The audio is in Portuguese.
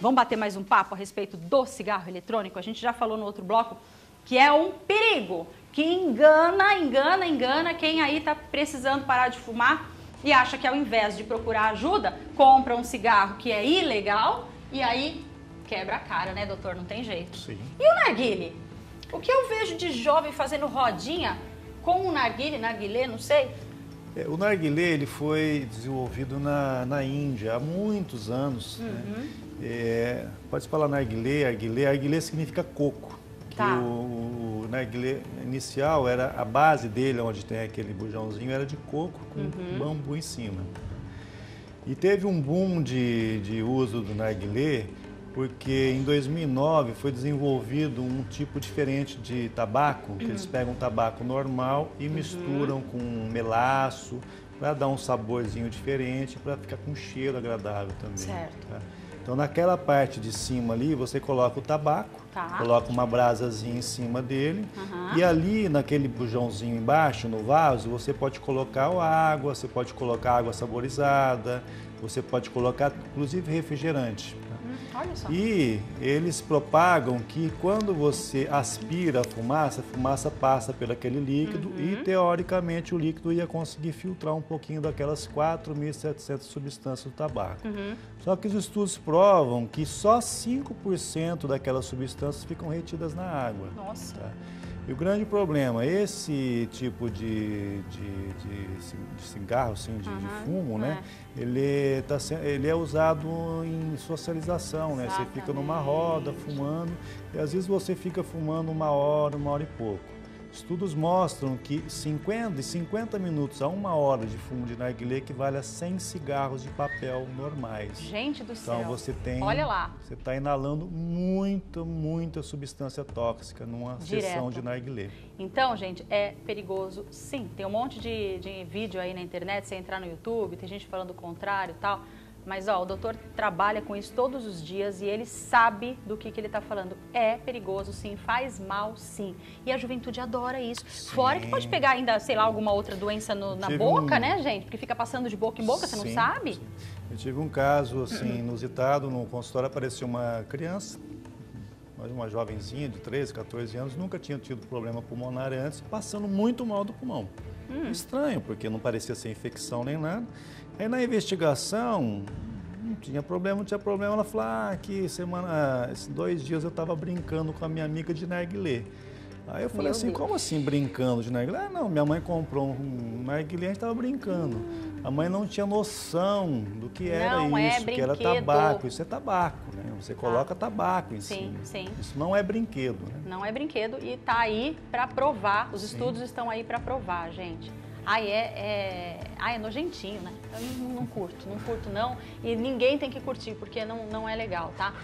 Vamos bater mais um papo a respeito do cigarro eletrônico? A gente já falou no outro bloco que é um perigo, que engana, engana, engana quem aí está precisando parar de fumar e acha que ao invés de procurar ajuda, compra um cigarro que é ilegal e aí quebra a cara, né, doutor? Não tem jeito. Sim. E o narguile? O que eu vejo de jovem fazendo rodinha com o narguile, narguilé, não sei, é, o narguilé ele foi desenvolvido na, na Índia há muitos anos. Né? Uhum. Né? É, pode falar narguilé, arguilé. Arguilé significa coco. Tá. o, o narguilé inicial era a base dele, onde tem aquele bujãozinho, era de coco com uhum. bambu em cima. E teve um boom de, de uso do narguilé porque em 2009 foi desenvolvido um tipo diferente de tabaco, que eles uhum. pegam um tabaco normal e uhum. misturam com melaço para dar um saborzinho diferente, para ficar com um cheiro agradável também. Certo. Tá? Então naquela parte de cima ali você coloca o tabaco, tá. coloca uma brasazinha em cima dele uhum. e ali naquele bujãozinho embaixo, no vaso, você pode colocar água, você pode colocar água saborizada, você pode colocar inclusive refrigerante. E eles propagam que quando você aspira a fumaça, a fumaça passa pelo aquele líquido uhum. e, teoricamente, o líquido ia conseguir filtrar um pouquinho daquelas 4.700 substâncias do tabaco. Uhum. Só que os estudos provam que só 5% daquelas substâncias ficam retidas na água. Nossa. Tá? E o grande problema, esse tipo de, de, de, de cigarro, assim, de, uhum, de fumo, né? É. Ele, tá, ele é usado em socialização, né? Você fica numa roda fumando e às vezes você fica fumando uma hora, uma hora e pouco. Estudos mostram que 50, de 50 minutos a uma hora de fumo de narguilé equivale a 100 cigarros de papel normais. Gente do céu. Então você tem, olha lá, você está inalando muita, muita substância tóxica numa Direto. sessão de narguilé. Então, gente, é perigoso, sim. Tem um monte de, de vídeo aí na internet, você entrar no YouTube, tem gente falando o contrário, e tal. Mas ó, o doutor trabalha com isso todos os dias e ele sabe do que, que ele está falando. É perigoso, sim, faz mal, sim. E a juventude adora isso. Sim. Fora que pode pegar ainda, sei lá, alguma outra doença no, na boca, um... né, gente? Porque fica passando de boca em boca, sim, você não sabe? Sim. Eu tive um caso, assim, inusitado. No consultório apareceu uma criança, uma jovenzinha de 13, 14 anos, nunca tinha tido problema pulmonar antes, passando muito mal do pulmão. Hum. Estranho, porque não parecia ser infecção nem nada. Aí na investigação, não tinha problema, não tinha problema. Ela falou, ah, que semana, esses dois dias eu estava brincando com a minha amiga de narguilé. Aí eu falei Meu assim, Deus. como assim brincando de narguilé? Ah, não, minha mãe comprou um narguilé e a gente estava brincando. Hum. A mãe não tinha noção do que era não é isso, é que era tabaco. Isso é tabaco, né? Você tá. coloca tabaco em sim, cima. Sim. Isso não é brinquedo, né? Não é brinquedo e está aí para provar. Os sim. estudos estão aí para provar, gente. Ai, é, é, ai, é nojentinho, né? Eu não, não curto, não curto não. E ninguém tem que curtir, porque não, não é legal, tá?